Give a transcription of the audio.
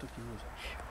foto aqui, gente.